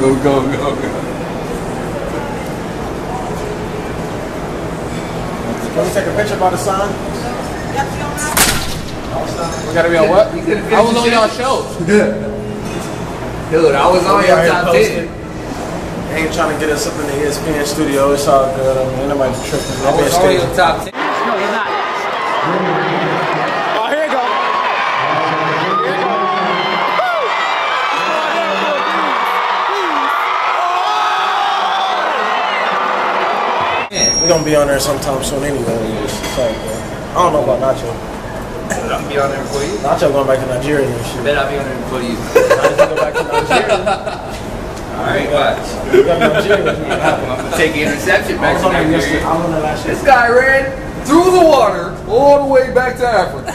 Go, go, go, go. Can we take a picture by the sign? We gotta be on what? I was on y'all show. Dude, I was on We your out top 10. They ain't trying to get us up in the ESPN studio. It's all good. I mean, ain't nobody tripping. I was on your top 10. Oh, gonna be on there sometime soon anyway. All. I don't know about Nacho. I'll be on there for you. Nacho going back to Nigeria and shit. Bet I'll be on there for you. I go back to Nigeria. Alright, watch. We got Nigeria. We got I'm gonna take interception back to on there yesterday. Nigeria. I was on there last year. This guy ran through the water all the way back to Africa.